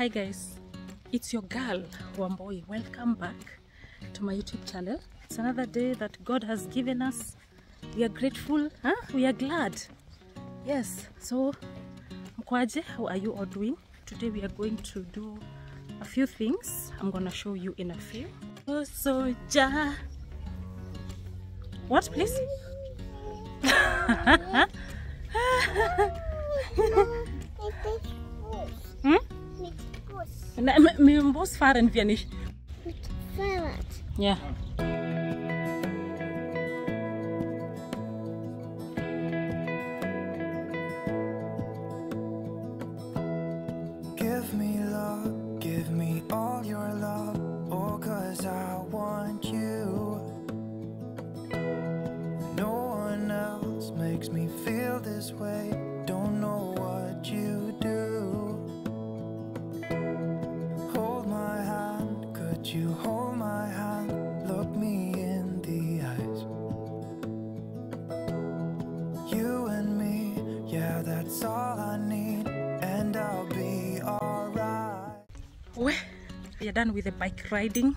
Hi guys, it's your girl Wamboi. Welcome back to my YouTube channel. It's another day that God has given us. We are grateful, huh? We are glad. Yes, so mkwaje, how are you all doing? Today we are going to do a few things. I'm gonna show you in a few. Oh, so ja. What, please? Mit Bus. Na, mit, mit dem Bus fahren wir nicht. Mit Fahrrad. Ja. We we are done with the bike riding.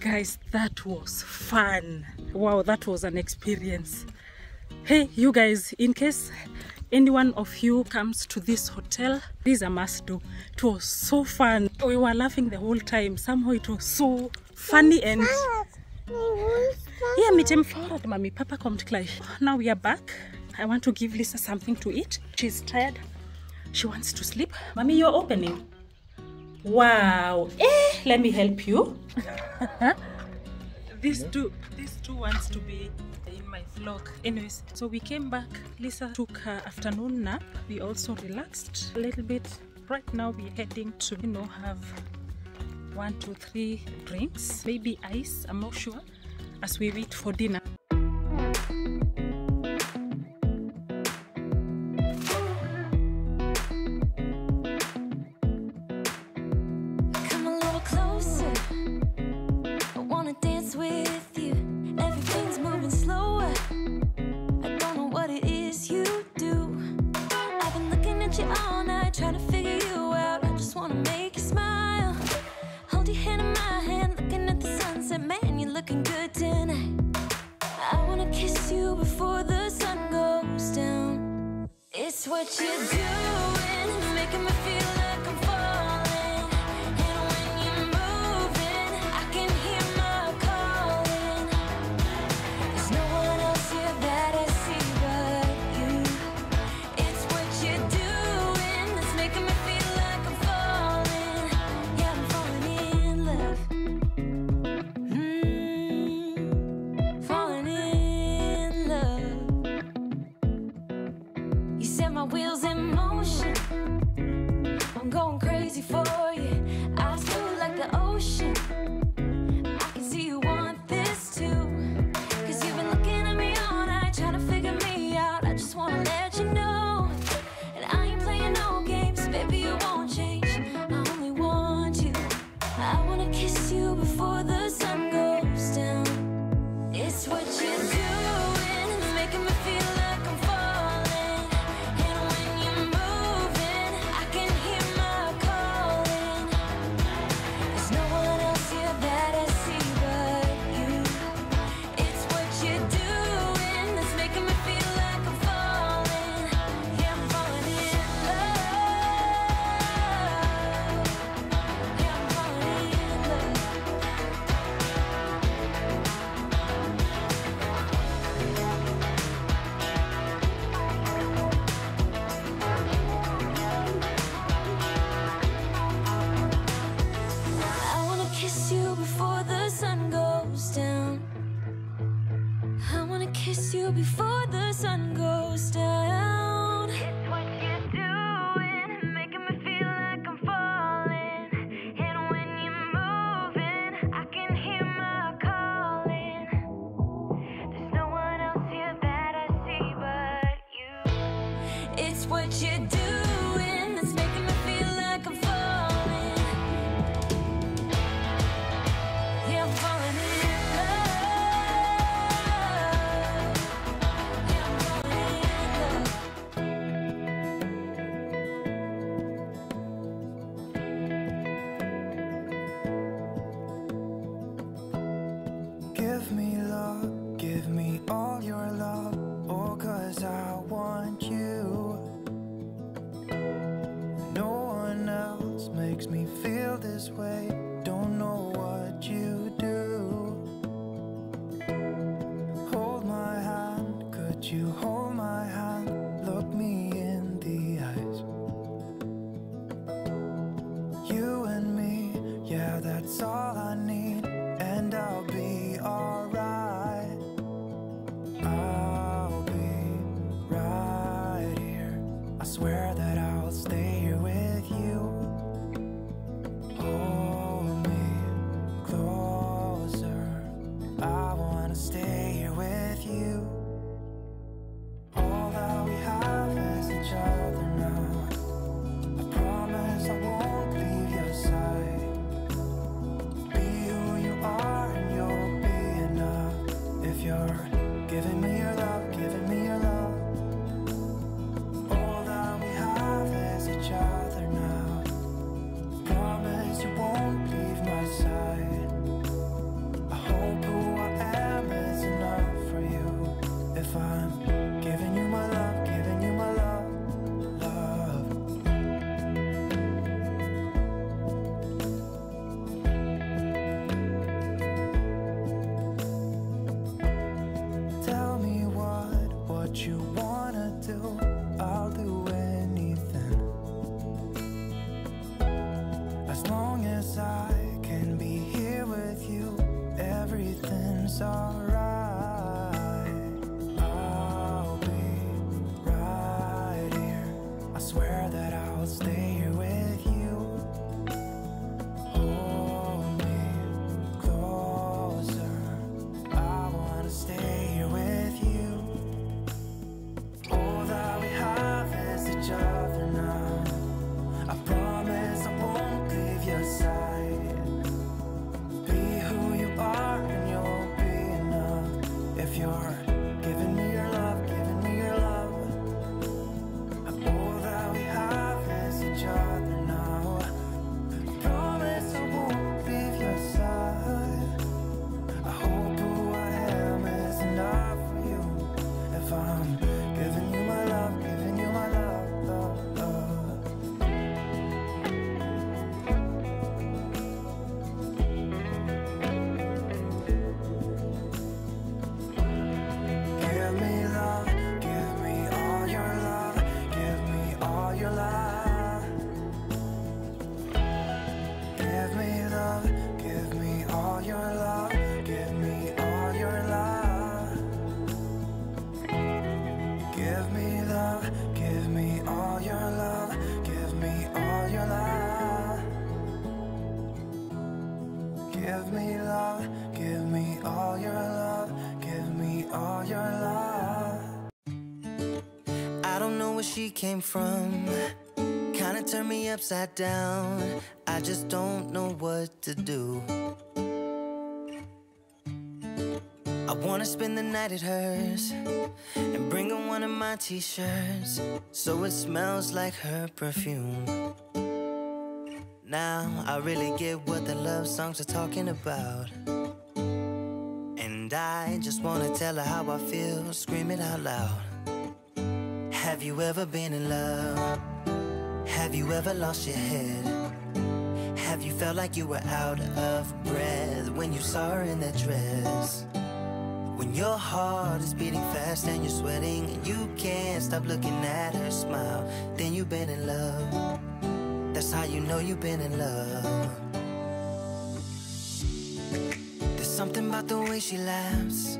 Guys, that was fun. Wow, that was an experience. Hey, you guys, in case any one of you comes to this hotel, this is a must do. It was so fun. We were laughing the whole time. Somehow it was so funny and Fahrrad. Nee, wo ist das? yeah, mit dem Fahrrad, Mami. Papa kommt gleich. Now we are back. I want to give Lisa something to eat. She's tired. She wants to sleep. Mommy, you're opening. Wow. Eh, let me help you. these two, these two wants to be in my vlog. Anyways, so we came back. Lisa took her afternoon nap. We also relaxed a little bit. Right now we're heading to, you know, have one, two, three drinks, maybe ice. I'm not sure. As we wait for dinner. Smile. Hold your hand in my hand, looking at the sunset. Man, you're looking good tonight. I wanna kiss you before the sun goes down. It's what you're doing, my wheels the sun goes down. You hold my hand? Look me in the eyes. You and me, yeah, that's all I need, and I'll be alright. I'll be right here. I swear Give me love, give me all your love, give me all your love. Give me love, give me all your love, give me all your love. I don't know where she came from. Kinda turned me upside down. I just don't know what to do. Wanna spend the night at hers and bring her one of my t shirts so it smells like her perfume. Now I really get what the love songs are talking about. And I just wanna tell her how I feel, scream it out loud. Have you ever been in love? Have you ever lost your head? Have you felt like you were out of breath when you saw her in that dress? Your heart is beating fast and you're sweating and you can't stop looking at her smile, then you've been in love. That's how you know you've been in love. There's something about the way she laughs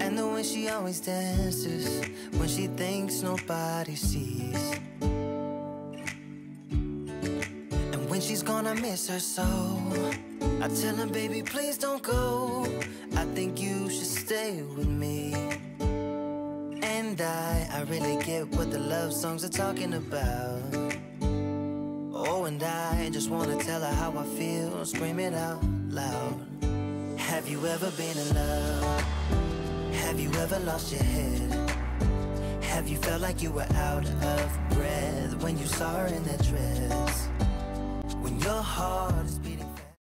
and the way she always dances when she thinks nobody sees. And when she's gone, I miss her so. I tell her, baby, please don't go. I think you should stay with me. And I, I really get what the love songs are talking about. Oh, and I just wanna tell her how I feel, scream it out loud. Have you ever been in love? Have you ever lost your head? Have you felt like you were out of breath when you saw her in that dress? When your heart is